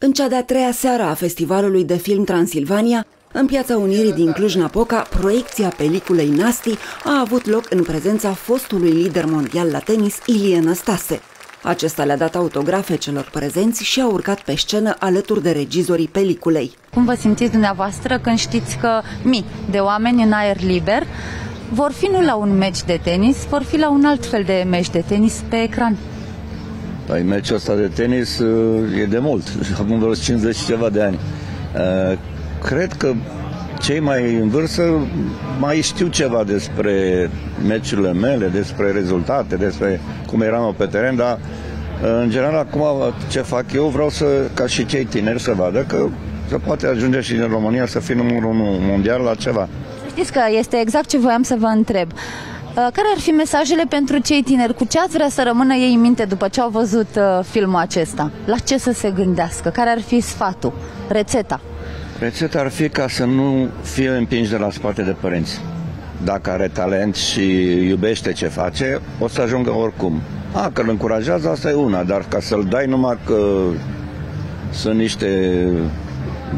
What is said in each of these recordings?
În cea de-a treia seară a Festivalului de Film Transilvania, în Piața Unirii din Cluj-Napoca, proiecția peliculei Nasti a avut loc în prezența fostului lider mondial la tenis, Ilie Năstase. Acesta le-a dat autografe celor prezenți și a urcat pe scenă alături de regizorii peliculei. Cum vă simțiți dumneavoastră când știți că mii de oameni în aer liber vor fi nu la un meci de tenis, vor fi la un alt fel de meci de tenis pe ecran? Păi meciul ăsta de tenis e de mult, acum vreo 50 ceva de ani. Cred că cei mai în vârstă mai știu ceva despre meciurile mele, despre rezultate, despre cum eram eu pe teren, dar în general acum ce fac eu vreau să, ca și cei tineri să vadă că se poate ajunge și în România să fie numărul unu mondial la ceva. Știți că este exact ce voiam să vă întreb. Care ar fi mesajele pentru cei tineri? Cu ce ați vrea să rămână ei în minte după ce au văzut uh, filmul acesta? La ce să se gândească? Care ar fi sfatul? Rețeta? Rețeta ar fi ca să nu fie împinși de la spate de părinți. Dacă are talent și iubește ce face, o să ajungă oricum. A, că îl încurajează, asta e una, dar ca să-l dai numai că sunt niște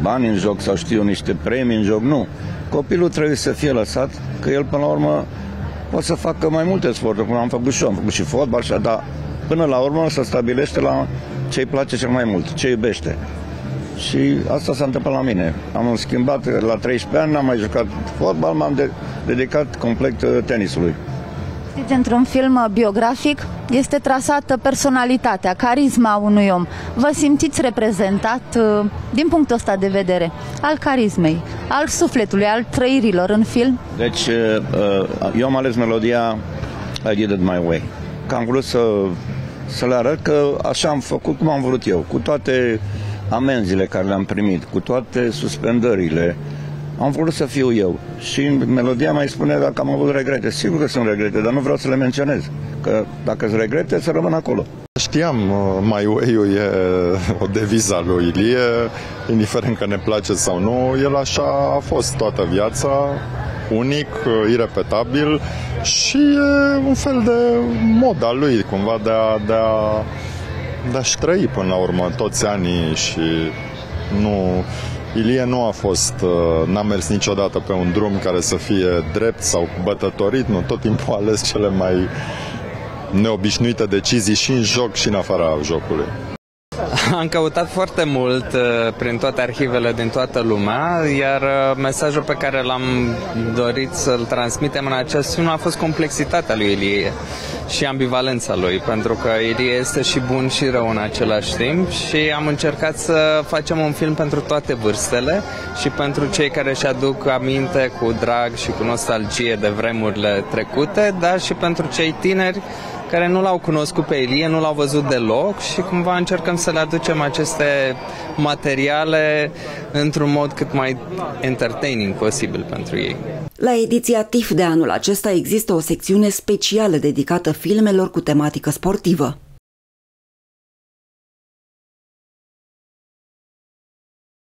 bani în joc sau știu niște premii în joc, nu. Copilul trebuie să fie lăsat, că el până la urmă poate să facă mai multe sporturi, cum am făcut și eu, am făcut și fotbal, și, dar până la urmă să stabilește la ce îi place cel mai mult, ce iubește. Și asta s-a întâmplat la mine. Am schimbat la 13 ani, n-am mai jucat fotbal, m-am de- dedicat complet uh, tenisului. Știți, într-un film biografic este trasată personalitatea, carisma unui om. Vă simțiți reprezentat uh, din punctul ăsta de vedere al carismei, al sufletului, al trăirilor în film? Deci, uh, eu am ales melodia I Did It My Way. Că am vrut să, să le arăt că așa am făcut cum am vrut eu, cu toate amenziile care le-am primit, cu toate suspendările. Am vrut să fiu eu. Și melodia mai spune dacă am avut regrete. Sigur că sunt regrete, dar nu vreau să le menționez. Că dacă sunt regrete, să rămân acolo. Știam, My Way-ul e o deviză a lui Ilie, indiferent că ne place sau nu, el așa a fost toată viața, unic, irepetabil și e un fel de mod al lui, cumva, de a, de a, de a-și trăi până la urmă toți anii și nu... Ilie nu a fost, n-a mers niciodată pe un drum care să fie drept sau bătătorit, nu, tot timpul a ales cele mai neobișnuite decizii și în joc și în afara jocului. Am căutat foarte mult uh, prin toate arhivele din toată lumea, iar uh, mesajul pe care l-am dorit să-l transmitem în acest film a fost complexitatea lui Ilie și ambivalența lui, pentru că Ilie este și bun și rău în același timp și am încercat să facem un film pentru toate vârstele și pentru cei care își aduc aminte cu drag și cu nostalgie de vremurile trecute, dar și pentru cei tineri care nu l-au cunoscut pe Ilie, nu l-au văzut deloc și cumva încercăm să le aducem aceste materiale într-un mod cât mai entertaining posibil pentru ei. La ediția TIF de anul acesta există o secțiune specială dedicată filmelor cu tematică sportivă.